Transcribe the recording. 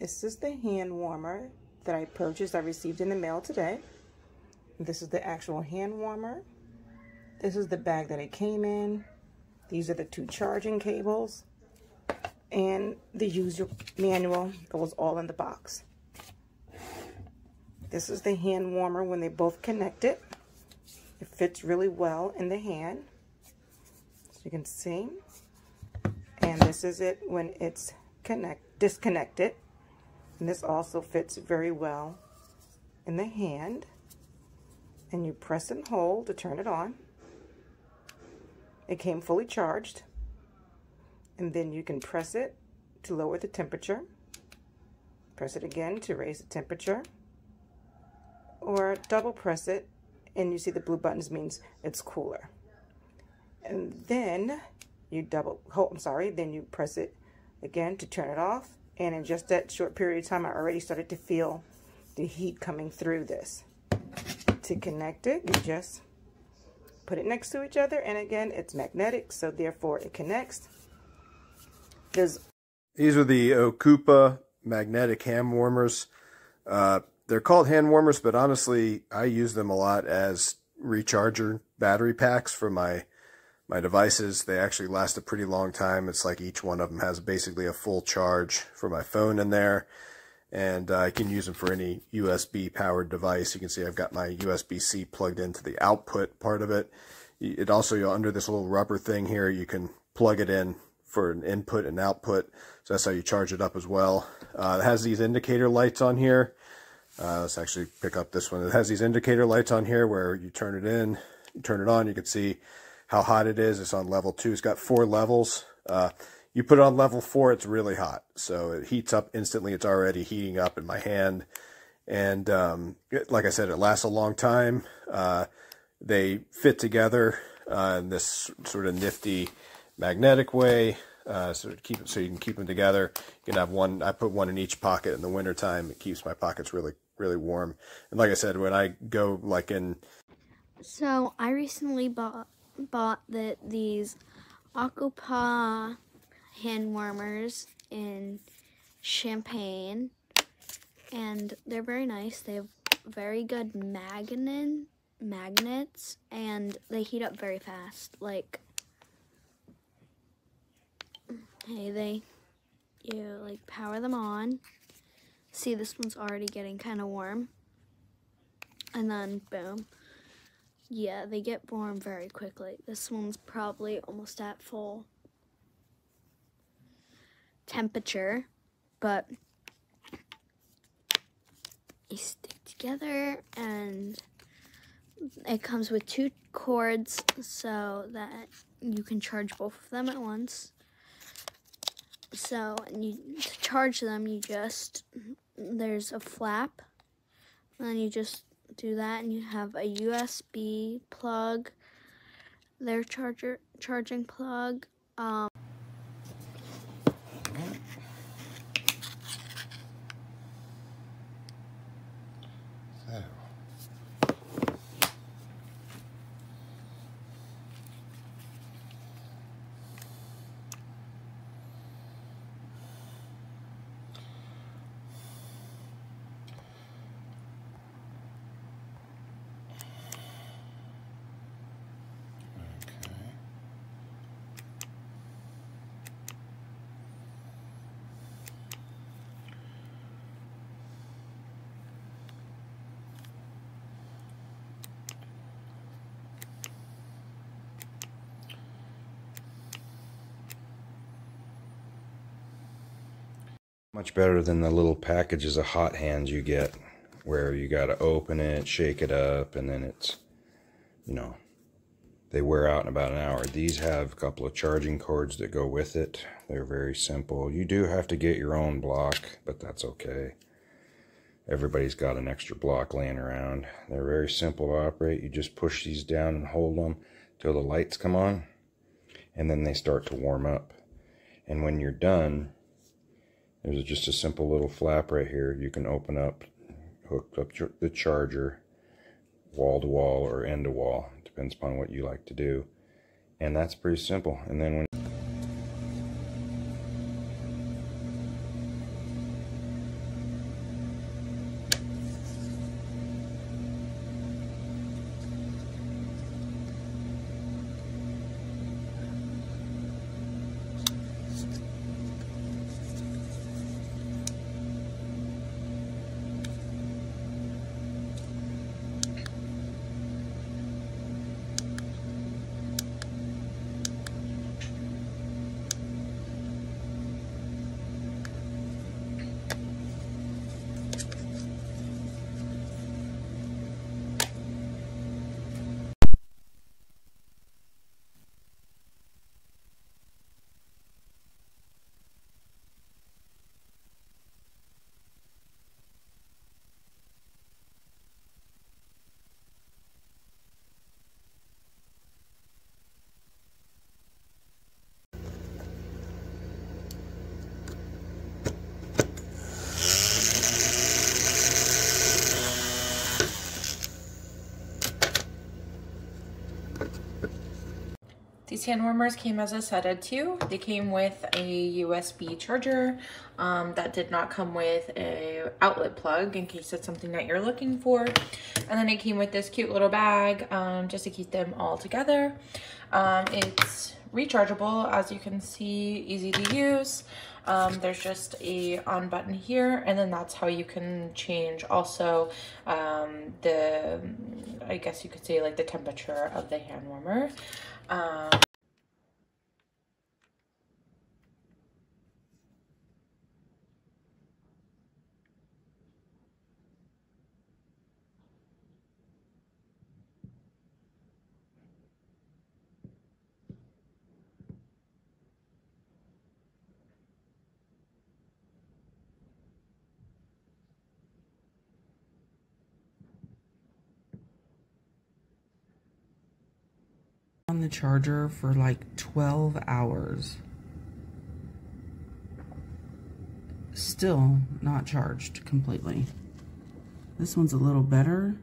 This is the hand warmer that I purchased. I received in the mail today. This is the actual hand warmer. This is the bag that it came in. These are the two charging cables. And the user manual goes all in the box. This is the hand warmer when they both connect it. It fits really well in the hand. So you can see. And this is it when it's connect disconnected. And this also fits very well in the hand. And you press and hold to turn it on. It came fully charged. And then you can press it to lower the temperature. Press it again to raise the temperature. Or double press it and you see the blue buttons means it's cooler. And then you double, hold, I'm sorry, then you press it again to turn it off and in just that short period of time, I already started to feel the heat coming through this. To connect it, you just put it next to each other. And again, it's magnetic, so therefore it connects. There's These are the OCOOPA magnetic hand warmers. Uh, they're called hand warmers, but honestly, I use them a lot as recharger battery packs for my my devices. They actually last a pretty long time. It's like each one of them has basically a full charge for my phone in there. And uh, I can use them for any USB powered device. You can see I've got my USB-C plugged into the output part of it. It also, under this little rubber thing here, you can plug it in for an input and output. So that's how you charge it up as well. Uh, it has these indicator lights on here. Uh, let's actually pick up this one. It has these indicator lights on here where you turn it in, you turn it on, you can see how hot it is. It's on level two. It's got four levels. Uh, you put it on level four, it's really hot. So it heats up instantly. It's already heating up in my hand. And um, it, like I said, it lasts a long time. Uh, they fit together uh, in this sort of nifty magnetic way. Uh, so keep so you can keep them together. You can have one. I put one in each pocket in the wintertime. It keeps my pockets really really warm. And like I said, when I go like in. So I recently bought bought the, these OCOOPA hand warmers in Champagne and they're very nice. They have very good magnet magnets and they heat up very fast. Like hey, they you like power them on. See this one's already getting kind of warm. And then boom. Yeah, they get warm very quickly. This one's probably almost at full temperature, but you stick together and it comes with two cords so that you can charge both of them at once. So, and you, to charge them, you just, there's a flap, and then you just do that and you have a USB plug, their charger charging plug. Um, Much better than the little packages of hot hands you get where you got to open it, shake it up, and then it's, you know, they wear out in about an hour. These have a couple of charging cords that go with it. They're very simple. You do have to get your own block, but that's okay. Everybody's got an extra block laying around. They're very simple to operate. You just push these down and hold them till the lights come on, and then they start to warm up. And when you're done, there's just a simple little flap right here. You can open up, hook up the charger wall to wall or end to wall. Depends upon what you like to do. And that's pretty simple. And then when these hand warmers came as a set of two. They came with a USB charger um, that did not come with a outlet plug in case it's something that you're looking for. And then it came with this cute little bag um, just to keep them all together. Um, it's rechargeable as you can see, easy to use. Um, there's just a on button here and then that's how you can change also um, the, I guess you could say like the temperature of the hand warmer. Um, the charger for like 12 hours. Still not charged completely. This one's a little better.